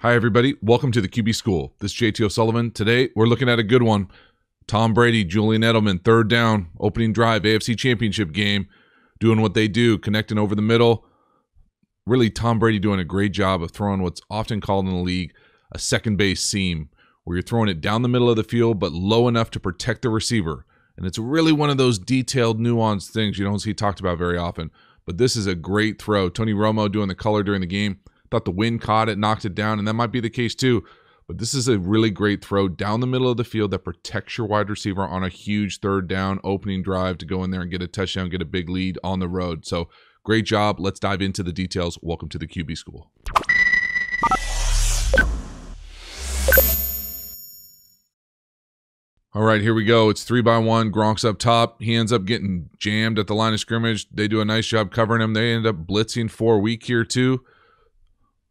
Hi, everybody. Welcome to the QB School. This is JT O'Sullivan. Today, we're looking at a good one. Tom Brady, Julian Edelman, third down, opening drive, AFC Championship game, doing what they do, connecting over the middle. Really, Tom Brady doing a great job of throwing what's often called in the league a second base seam, where you're throwing it down the middle of the field, but low enough to protect the receiver. And it's really one of those detailed, nuanced things you don't see talked about very often. But this is a great throw. Tony Romo doing the color during the game Thought the wind caught it, knocked it down, and that might be the case too. But this is a really great throw down the middle of the field that protects your wide receiver on a huge third down opening drive to go in there and get a touchdown, get a big lead on the road. So great job. Let's dive into the details. Welcome to the QB School. All right, here we go. It's three by one. Gronk's up top. He ends up getting jammed at the line of scrimmage. They do a nice job covering him. They end up blitzing four weak here, too.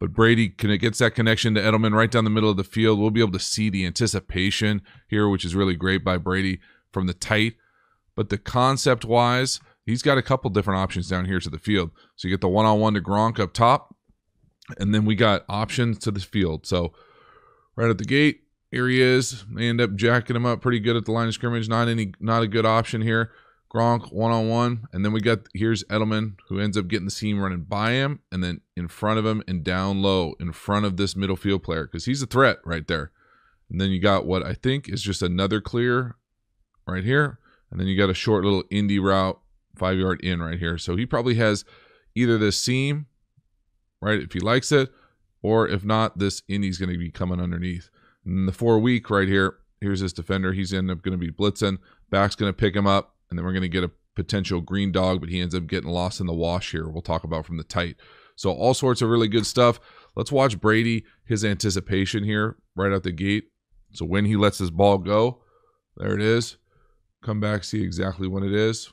But Brady can it gets that connection to Edelman right down the middle of the field. We'll be able to see the anticipation here, which is really great by Brady from the tight. But the concept wise, he's got a couple different options down here to the field. So you get the one on one to Gronk up top, and then we got options to the field. So right at the gate, here he is. They end up jacking him up pretty good at the line of scrimmage. Not any, not a good option here. Gronk one on one, and then we got here's Edelman who ends up getting the seam running by him, and then in front of him and down low in front of this middle field player because he's a threat right there. And then you got what I think is just another clear right here, and then you got a short little indie route five yard in right here. So he probably has either this seam, right, if he likes it, or if not, this indie's going to be coming underneath. And the four week right here, here's this defender. He's end up going to be blitzing. Back's going to pick him up and then we're going to get a potential green dog, but he ends up getting lost in the wash here. We'll talk about from the tight. So all sorts of really good stuff. Let's watch Brady, his anticipation here right out the gate. So when he lets his ball go, there it is. Come back, see exactly when it is.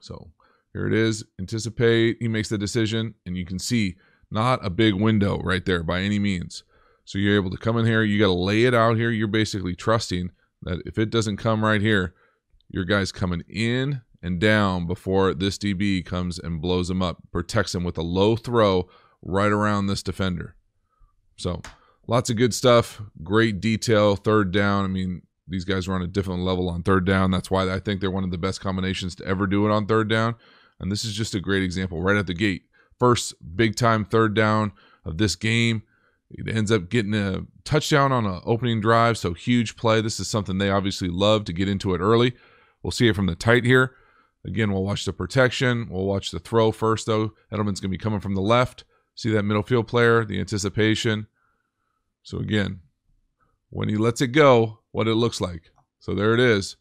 So here it is. Anticipate. He makes the decision, and you can see not a big window right there by any means. So you're able to come in here. You got to lay it out here. You're basically trusting that if it doesn't come right here, your guy's coming in and down before this DB comes and blows him up, protects him with a low throw right around this defender. So lots of good stuff. Great detail. Third down. I mean, these guys are on a different level on third down. That's why I think they're one of the best combinations to ever do it on third down. And this is just a great example right at the gate. First big time third down of this game. It ends up getting a touchdown on an opening drive. So huge play. This is something they obviously love to get into it early. We'll see it from the tight here. Again, we'll watch the protection. We'll watch the throw first, though. Edelman's going to be coming from the left. See that middle field player, the anticipation. So again, when he lets it go, what it looks like. So there it is.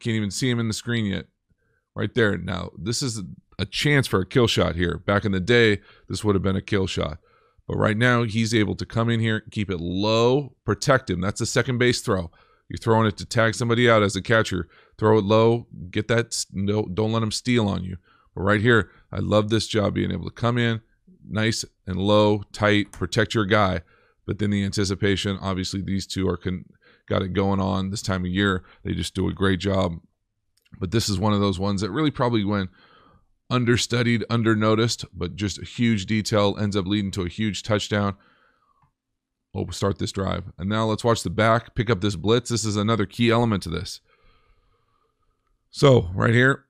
Can't even see him in the screen yet. Right there. Now, this is a chance for a kill shot here. Back in the day, this would have been a kill shot. But right now, he's able to come in here, keep it low, protect him. That's a second base throw. You're throwing it to tag somebody out as a catcher. Throw it low. Get that. No, don't let them steal on you. But right here, I love this job being able to come in nice and low, tight, protect your guy. But then the anticipation, obviously, these two are con- got it going on this time of year. They just do a great job. But this is one of those ones that really probably went understudied, undernoticed, but just a huge detail ends up leading to a huge touchdown. We'll start this drive. And now let's watch the back, pick up this blitz. This is another key element to this. So right here,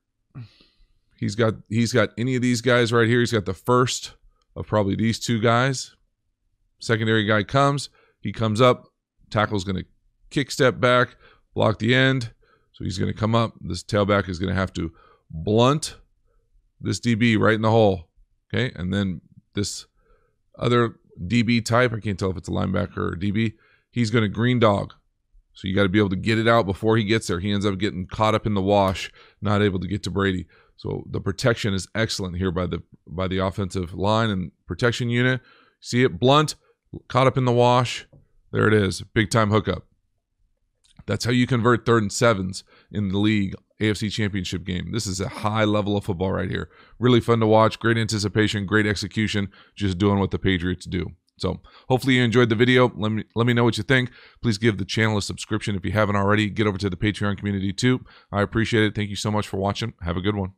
he's got he's got any of these guys right here. He's got the first of probably these two guys. Secondary guy comes, he comes up, tackle's gonna kick step back, block the end. So he's gonna come up. This tailback is gonna have to blunt this DB right in the hole. Okay, and then this other DB type. I can't tell if it's a linebacker or DB. He's going to green dog. So you got to be able to get it out before he gets there. He ends up getting caught up in the wash, not able to get to Brady. So the protection is excellent here by the by the offensive line and protection unit. See it blunt, caught up in the wash. There it is, big time hookup. That's how you convert third and sevens in the league AFC Championship game. This is a high level of football right here. Really fun to watch. Great anticipation, great execution. Just doing what the Patriots do. So hopefully you enjoyed the video. Let me let me know what you think. Please give the channel a subscription if you haven't already. Get over to the Patreon community too. I appreciate it. Thank you so much for watching. Have a good one.